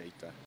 data